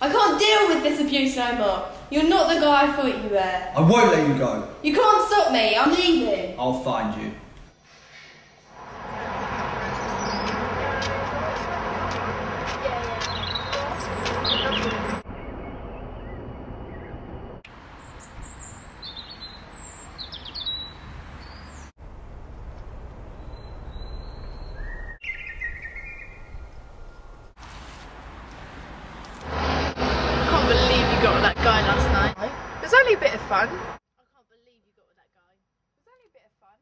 I can't deal with this abuse no more. You're not the guy I thought you were. I won't let you go. You can't stop me. I'm leaving. I'll find you. I can't believe you got with that guy last night. It was only a bit of fun. I can't believe you got with that guy. It was only a bit of fun.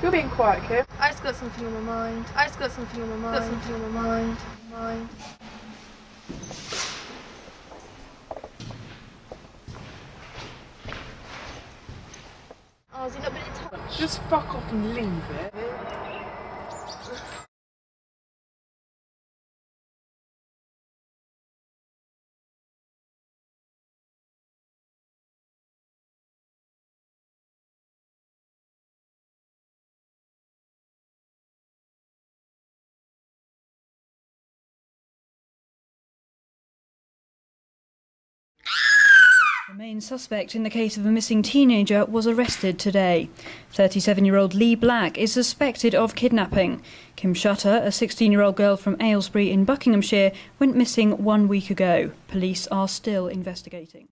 You're being, quiet, Kim. I just got something on my mind. I just got something on my mind. Got something on my mind. Mind. Oh, has he not been in touch? Just fuck off and leave it. The main suspect in the case of a missing teenager was arrested today. 37 year old Lee Black is suspected of kidnapping. Kim Shutter, a 16 year old girl from Aylesbury in Buckinghamshire, went missing one week ago. Police are still investigating.